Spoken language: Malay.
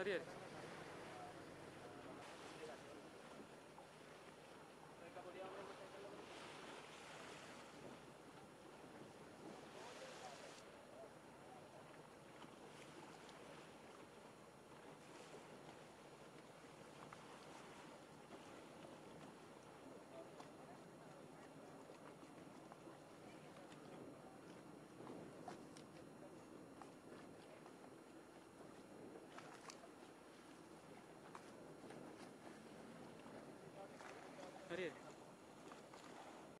Nariyan. فريق.